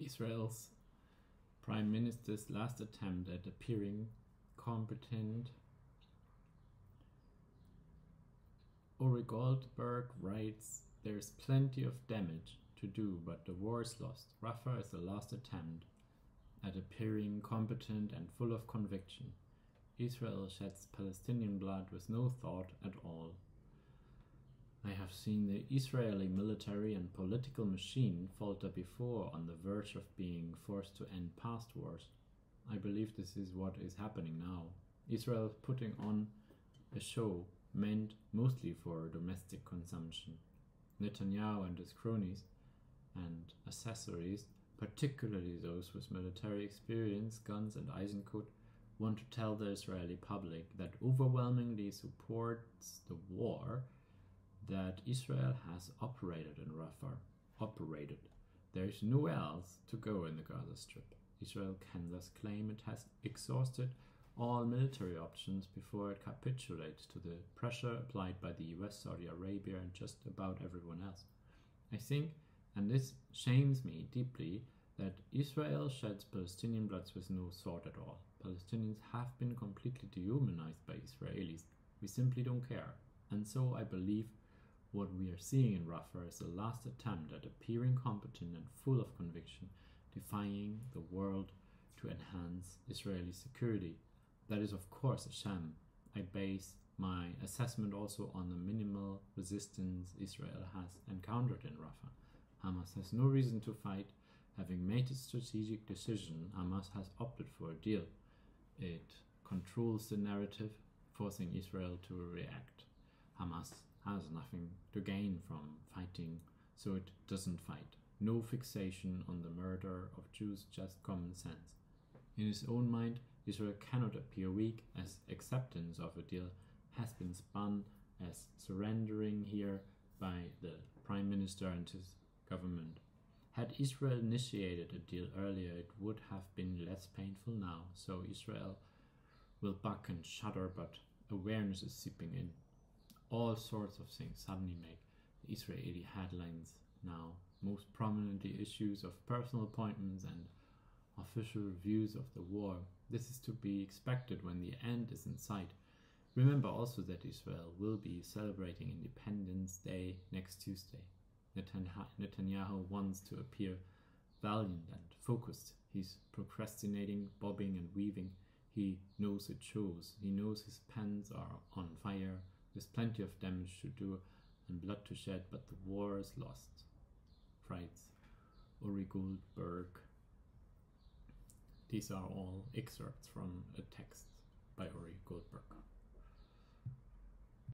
Israel's Prime Minister's last attempt at appearing competent. Ori Goldberg writes There's plenty of damage to do, but the war is lost. Rafah is the last attempt at appearing competent and full of conviction. Israel sheds Palestinian blood with no thought at all. I have seen the Israeli military and political machine falter before on the verge of being forced to end past wars. I believe this is what is happening now. Israel is putting on a show meant mostly for domestic consumption. Netanyahu and his cronies and accessories, particularly those with military experience, Gantz, and Eisenkot, want to tell the Israeli public that overwhelmingly supports the war that Israel has operated in Rafah. Operated. There is nowhere else to go in the Gaza Strip. Israel can thus claim it has exhausted all military options before it capitulates to the pressure applied by the US, Saudi Arabia, and just about everyone else. I think, and this shames me deeply, that Israel sheds Palestinian blood with no thought at all. Palestinians have been completely dehumanized by Israelis. We simply don't care. And so I believe what we are seeing in Rafah is a last attempt at appearing competent and full of conviction, defying the world to enhance Israeli security. That is, of course, a sham. I base my assessment also on the minimal resistance Israel has encountered in Rafah. Hamas has no reason to fight. Having made its strategic decision, Hamas has opted for a deal. It controls the narrative, forcing Israel to react. Hamas has nothing to gain from fighting, so it doesn't fight. No fixation on the murder of Jews, just common sense. In his own mind, Israel cannot appear weak, as acceptance of a deal has been spun as surrendering here by the Prime Minister and his government. Had Israel initiated a deal earlier, it would have been less painful now, so Israel will buck and shudder, but awareness is seeping in all sorts of things suddenly make Israeli headlines now, most prominently issues of personal appointments and official reviews of the war. This is to be expected when the end is in sight. Remember also that Israel will be celebrating Independence Day next Tuesday. Netanyahu wants to appear valiant and focused. He's procrastinating, bobbing, and weaving. He knows it shows. He knows his pens are on fire there's plenty of damage to do and blood to shed, but the war is lost. Writes Ori Goldberg. These are all excerpts from a text by Ori Goldberg.